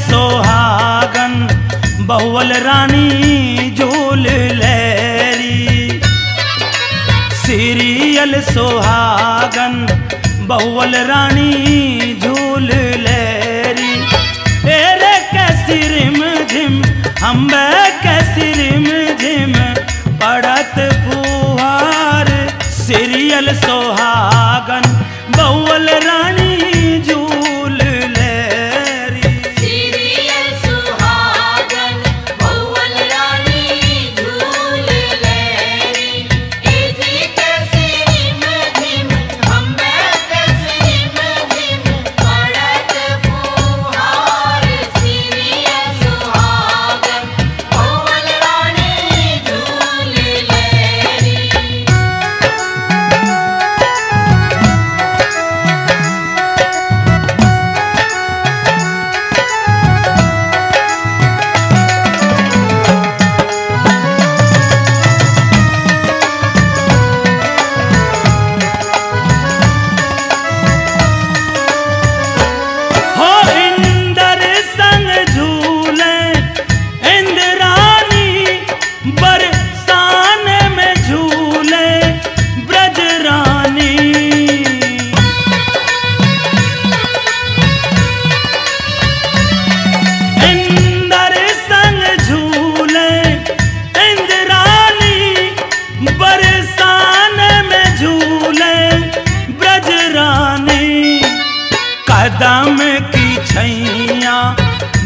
सोहागन, बहुवल रानी झूल लहरी। सीरियल सोहागन, बहुवल रानी झूल लहरी। एरे कैसी झिम अम्बे कैसी रिम झिम पड़त फुहार सीरियल सोहागन।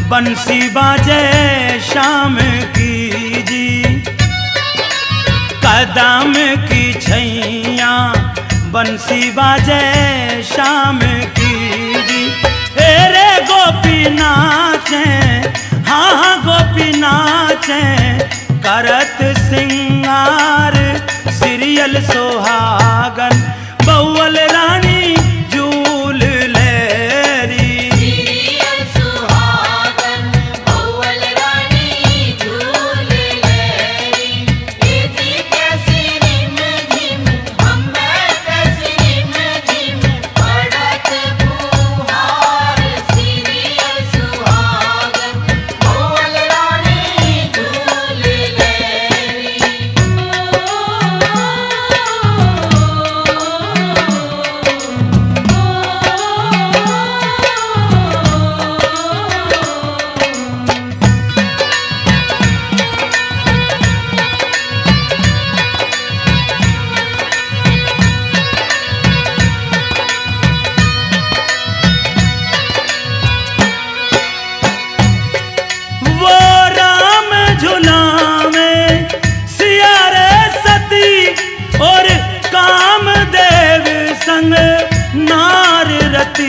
बंसी बाजे शाम की जी। कदम की छैया बंसी बाजे शाम की जी। एरे गोपी नाचे हाँ हाँ गोपी नाचे करत सिंगार, सीरियल सोहागन।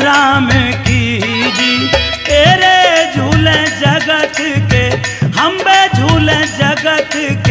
राम की जी। तेरे झूले जगत के हम झूले जगत के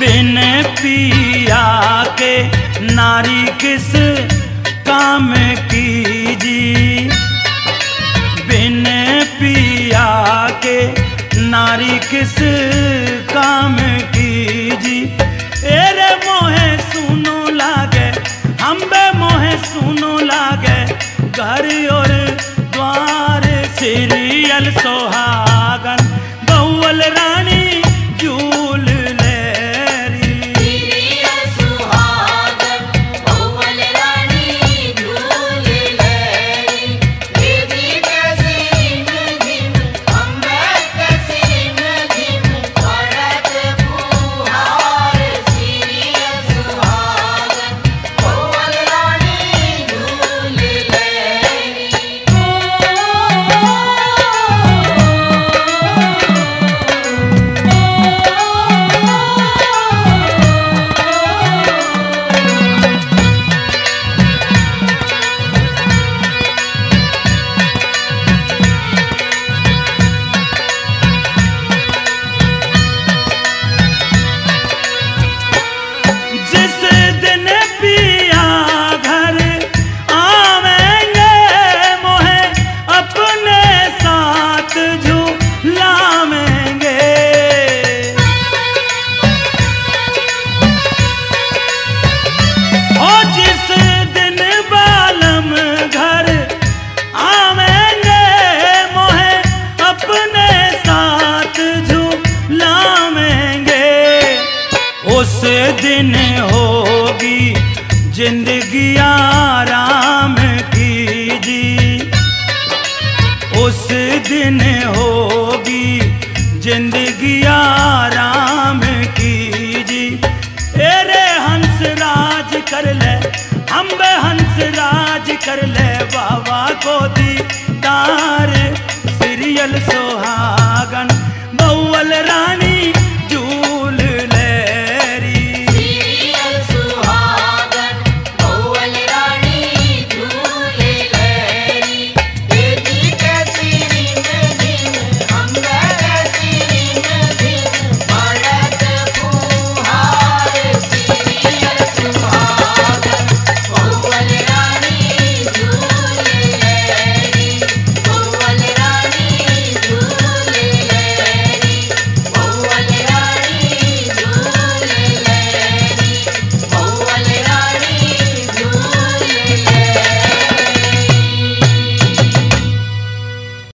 बिन पिया के नारी किस काम की जी बिन पिया के नारी किस काम बाबा को दी तार सीरियल सोहा।